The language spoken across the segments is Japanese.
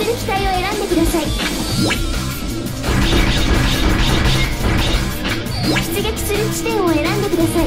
する機体を選んでください。出撃する地点を選んでください。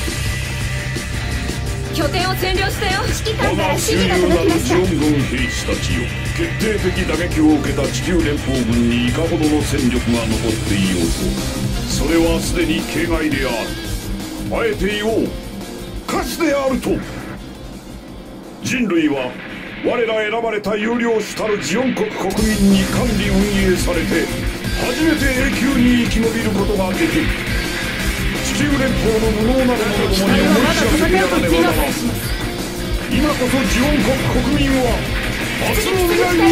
拠点を占領したよ。指揮官から指示が届きました我が中軍兵士たちよ決定的打撃を受けた地球連邦軍にいかほどの戦力が残っていようと。それはすでに形骸である。あえて言おう。かつであると。人類は我ら選ばれた有料主たるジオン国国民に管理運営されて初めて永久に生き延びることができる。地球連邦の無能なる者どもに思い知らせてやらねばならん今こそジオン国国民は明日の未来に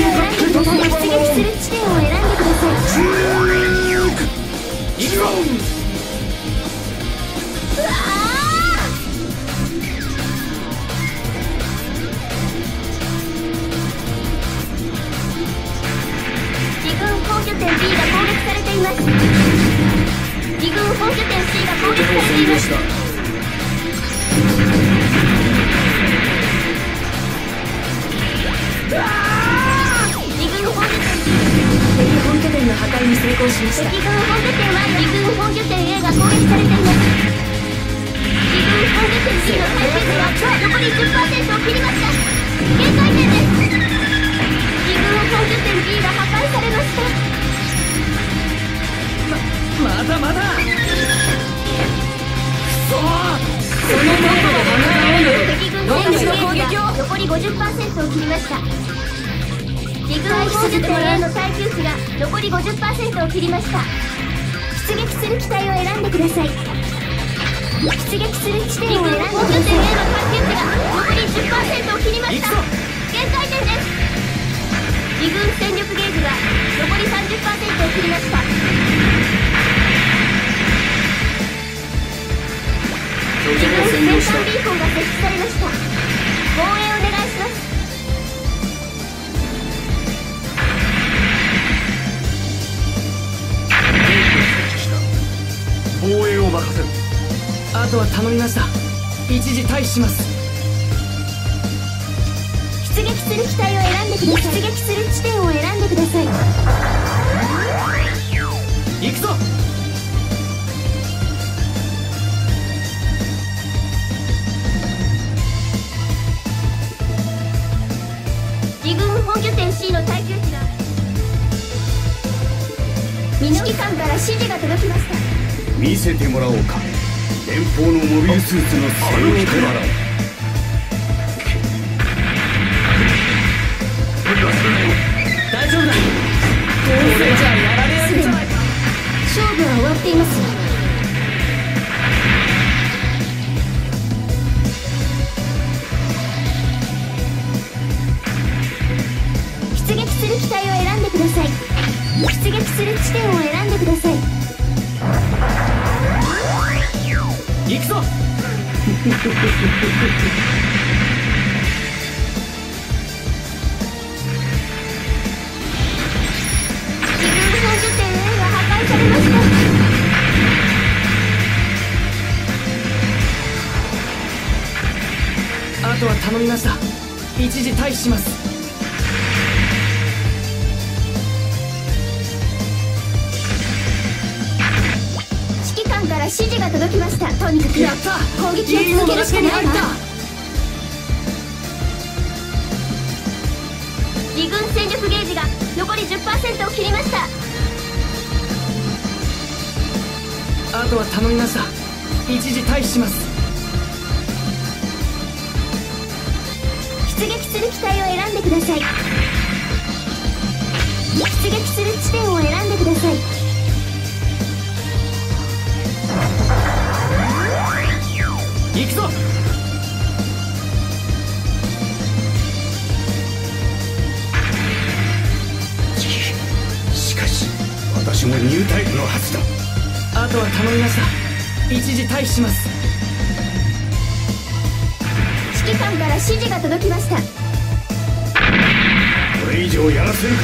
攻撃されています本拠点の破壊に成功しました。敵軍本拠点は敵軍本拠点 A が攻撃されています敵軍本拠点 C の耐久値は残り10%を切りました。限界点です敵軍本拠点 B が破壊されました。ままだまだ。その程度で鼻が合うの敵軍戦士の攻撃を残り50%を切りました。陸軍本拠点 A の耐久値が残り50%を切りました。出撃する機体を選んでください出撃する地点を選んでください陸軍本拠点 A の耐久値が残り10%を切りました。限界点です陸軍戦力ゲージが残り30%を切りました。自軍戦艦ビーコンが設置されました防衛を願いします防衛を任せるあとは頼みました。一時退避します。出撃する機体を選んでください。出撃する地点を指揮官から指示が届きました。見せてもらおうか。連邦のモビルスーツの性能手柄を大丈夫だどうせじゃやられるじゃないか勝負は終わっていますください。出撃する地点を選んでください。行くぞ。あとは頼みました。一時退避しますが届きました。とにかくやった攻撃を続けるしかないわ。二軍戦力ゲージが残り10%を切りました。あとは頼みました一時退避します。出撃する機体を選んでください。出撃する地点を選んでくださいぞ。しかし私もニュータイプのはずだ。あとは頼みました一時退避します。指揮官から指示が届きました。これ以上やらせるか。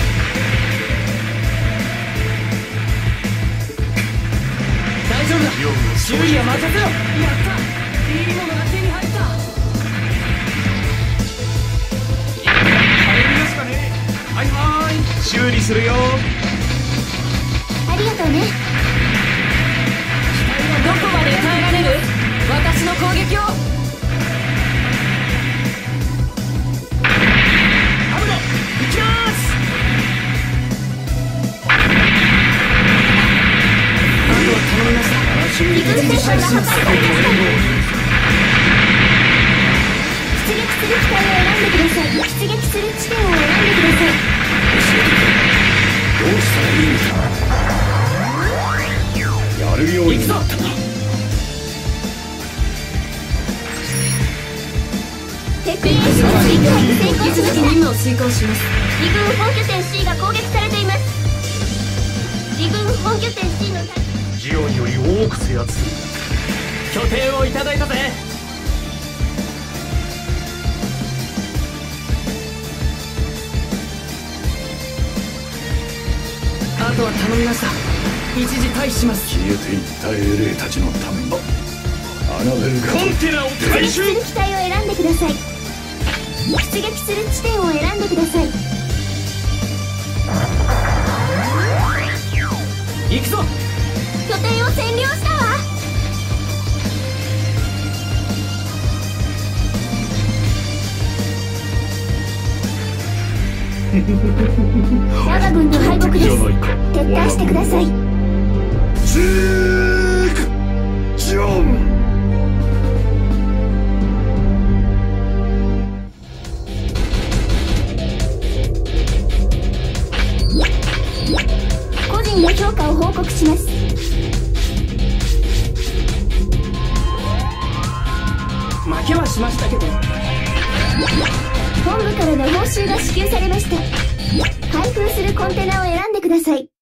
大丈夫だ。周囲は任せろ。やったいいものが手に入った。入りますかね。はいはーい。修理するよ。ありがとうね。どこまで耐えられる？私の攻撃を。ま出撃する機体を選んでください出撃する地点を選んでくださいどうしたらいいんだやるようになったなテクエーション追加に成功しました任務を遂行します二軍本拠点 C が攻撃されています二軍本拠点 C のジオンより多く制圧する拠点をいただいたぜとは頼みました。一時退避します。消えていった英霊たちのためにアナベルがコンテナを出回収撃する機体を選んでください。出撃する地点を選んでください。行くぞ。拠点を占領した我が軍の敗北です。撤退してください。ジークジョン。個人の評価を報告します。負けはしましたけど。本部からの報酬が支給されました。開封するコンテナを選んでください。